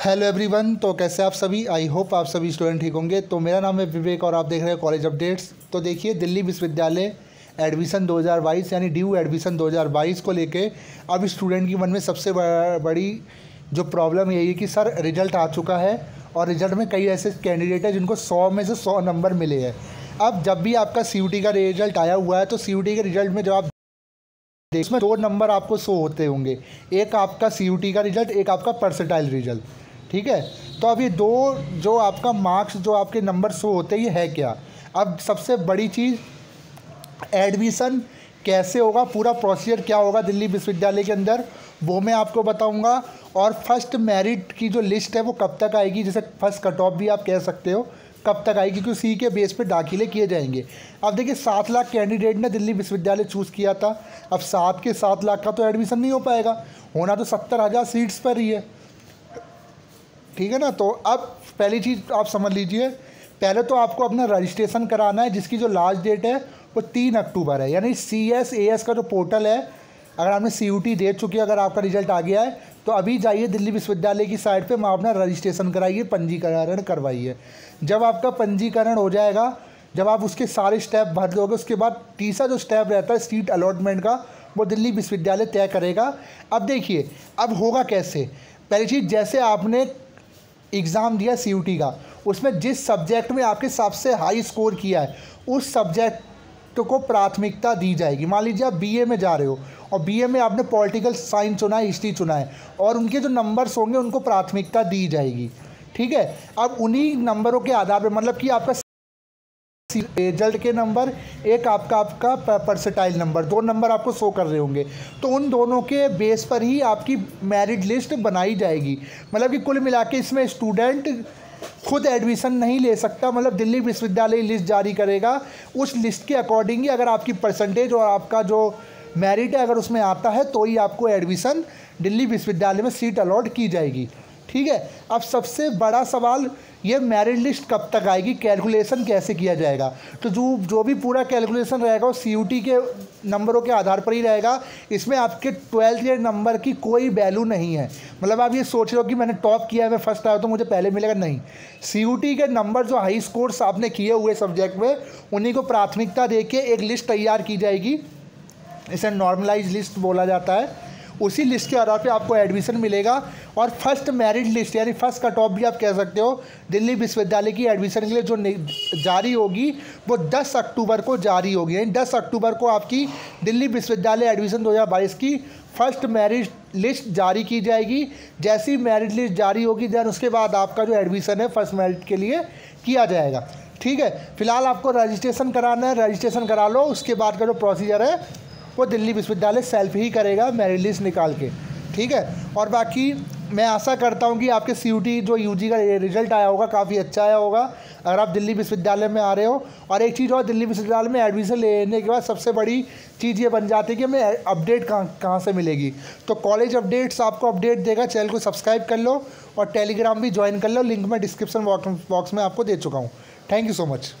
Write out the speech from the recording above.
Hello everyone तो कैसे आप सभी? आई होप आप सभी स्टूडेंट ठीक होंगे। तो मेरा नाम है विवेक और आप देख रहे हैं कॉलेज अपडेट्स तो देखिए, दिल्ली विश्वविद्यालय एडमिशन 2022 यानी ड्यू एडमिशन 2022 को लेके अब स्टूडेंट की मन में सबसे बड़ी जो प्रॉब्लम यही है कि सर रिज़ल्ट आ चुका है और रिज़ल्ट में कई ऐसे कैंडिडेट हैं जिनको सौ में से सौ नंबर मिले हैं। अब जब भी आपका सीयूटी का रिज़ल्ट आया हुआ है तो सीयूटी के रिज़ल्ट में जब आप इसमें दो नंबर आपको शो होते होंगे। एक आपका सीयूटी का रिज़ल्ट एक आपका परसेंटाइल रिज़ल्ट ठीक है? तो अब ये दो जो आपका मार्क्स जो आपके नंबर शो होते हैं, ये है क्या? अब सबसे बड़ी चीज़ एडमिशन कैसे होगा? पूरा प्रोसीजर क्या होगा दिल्ली विश्वविद्यालय के अंदर? वो मैं आपको बताऊँगा। और फ़र्स्ट मेरिट की जो लिस्ट है, वो कब तक आएगी? जैसे फ़र्स्ट कट ऑफ़ भी आप कह सकते हो, कब तक आएगी? क्योंकि सी के बेस पे दाखिले किए जाएँगे। अब देखिए, सात लाख कैंडिडेट ने दिल्ली विश्वविद्यालय चूज़ किया था। अब सात के सात लाख का तो एडमिशन नहीं हो पाएगा। होना तो सत्तर हज़ार सीट्स पर ही है। ठीक है ना? तो अब पहली चीज़ आप समझ लीजिए, पहले तो आपको अपना रजिस्ट्रेशन कराना है, जिसकी जो लास्ट डेट है, वो तीन अक्टूबर है। यानी सी एस ए एस का जो पोर्टल है, अगर आपने सी यू टी दे चुकी है, अगर आपका रिज़ल्ट आ गया है तो अभी जाइए दिल्ली विश्वविद्यालय की साइट पे, वहाँ अपना रजिस्ट्रेशन कराइए, पंजीकरण करवाइए। जब आपका पंजीकरण हो जाएगा, जब आप उसके सारे स्टेप भर दोगे, उसके बाद तीसरा जो स्टेप रहता है सीट अलॉटमेंट का, वो दिल्ली विश्वविद्यालय तय करेगा। अब देखिए, अब होगा कैसे? पहली चीज़, जैसे आपने एग्ज़ाम दिया सीयूटी का। उसमें जिस सब्जेक्ट में आपके सबसे हाई स्कोर किया है, उस सब्जेक्ट को प्राथमिकता दी जाएगी। मान लीजिए आप बीए में जा रहे हो और बीए में आपने पॉलिटिकल साइंस चुना है, हिस्ट्री चुना है और उनके जो नंबर्स होंगे, उनको प्राथमिकता दी जाएगी। ठीक है? अब उन्हीं नंबरों के आधार पर मतलब कि आपका रिज़ल्ट के नंबर, एक आपका आपका परसेटाइल नंबर दो नंबर आपको शो कर रहे होंगे। तो उन दोनों के बेस पर ही आपकी मेरिट लिस्ट बनाई जाएगी। मतलब कि कुल मिला के इसमें स्टूडेंट खुद एडमिशन नहीं ले सकता मतलब दिल्ली विश्वविद्यालय लिस्ट जारी करेगा। उस लिस्ट के अकॉर्डिंग ही अगर आपकी परसेंटेज और आपका जो मेरिट है अगर उसमें आता है तो ही आपको एडमिशन दिल्ली विश्वविद्यालय में सीट अलॉट की जाएगी। ठीक है? अब सबसे बड़ा सवाल, ये मेरिट लिस्ट कब तक आएगी? कैलकुलेशन कैसे किया जाएगा? तो जो जो भी पूरा कैलकुलेशन रहेगा, वो सीयूटी के नंबरों के आधार पर ही रहेगा। इसमें आपके ट्वेल्थ ईयर नंबर की कोई वैल्यू नहीं है। मतलब आप ये सोच रहे हो कि मैंने टॉप किया है, मैं फ़र्स्ट आया तो मुझे पहले मिलेगा? नहीं। सीयूटी के नंबर जो हाई स्कोर्स आपने किए हुए सब्जेक्ट में, उन्हीं को प्राथमिकता दे के एक लिस्ट तैयार की जाएगी। इसे नॉर्मलाइज लिस्ट बोला जाता है। उसी लिस्ट के आधार पे आपको एडमिशन मिलेगा। और फ़र्स्ट मेरिट लिस्ट यानी फ़र्स्ट कट ऑफ़ भी आप कह सकते हो, दिल्ली विश्वविद्यालय की एडमिशन के लिए जो जारी होगी, वो 10 अक्टूबर को जारी होगी। यानी 10 अक्टूबर को आपकी दिल्ली विश्वविद्यालय एडमिशन 2022 की फ़र्स्ट मेरिट लिस्ट जारी की जाएगी। जैसी मेरिट लिस्ट जारी होगी देन उसके बाद आपका जो एडमिशन है फ़र्स्ट मेरिट के लिए किया जाएगा। ठीक है? फ़िलहाल आपको रजिस्ट्रेशन कराना है। रजिस्ट्रेशन करा लो, उसके बाद का जो प्रोसीजर है वो दिल्ली विश्वविद्यालय सेल्फ ही करेगा मेरिट लिस्ट निकाल के, ठीक है? और बाकी मैं आशा करता हूँ कि आपके सीयूटी जो यूजी का रिज़ल्ट आया होगा, काफ़ी अच्छा आया होगा, अगर आप दिल्ली विश्वविद्यालय में आ रहे हो। और एक चीज़ और, दिल्ली विश्वविद्यालय में एडमिशन लेने के बाद सबसे बड़ी चीज़ ये बन जाती है कि हमें अपडेट कहाँ कहाँ से मिलेगी। तो कॉलेज अपडेट्स आपको अपडेट देगा, चैनल को सब्सक्राइब कर लो और टेलीग्राम भी ज्वाइन कर लो लिंक मैं डिस्क्रिप्शन बॉक्स में आपको दे चुका हूँ। Thank you so much